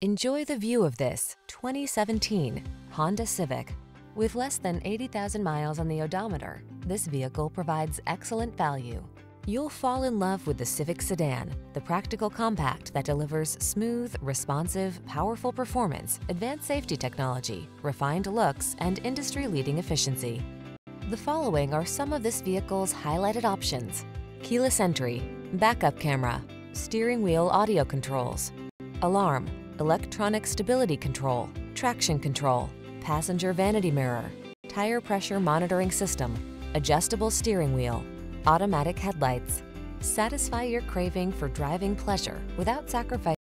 Enjoy the view of this 2017 Honda Civic. With less than 80,000 miles on the odometer, this vehicle provides excellent value. You'll fall in love with the Civic sedan, the practical compact that delivers smooth, responsive, powerful performance, advanced safety technology, refined looks, and industry-leading efficiency. The following are some of this vehicle's highlighted options. Keyless entry, backup camera, steering wheel audio controls, alarm, electronic stability control, traction control, passenger vanity mirror, tire pressure monitoring system, adjustable steering wheel, automatic headlights. Satisfy your craving for driving pleasure without sacrificing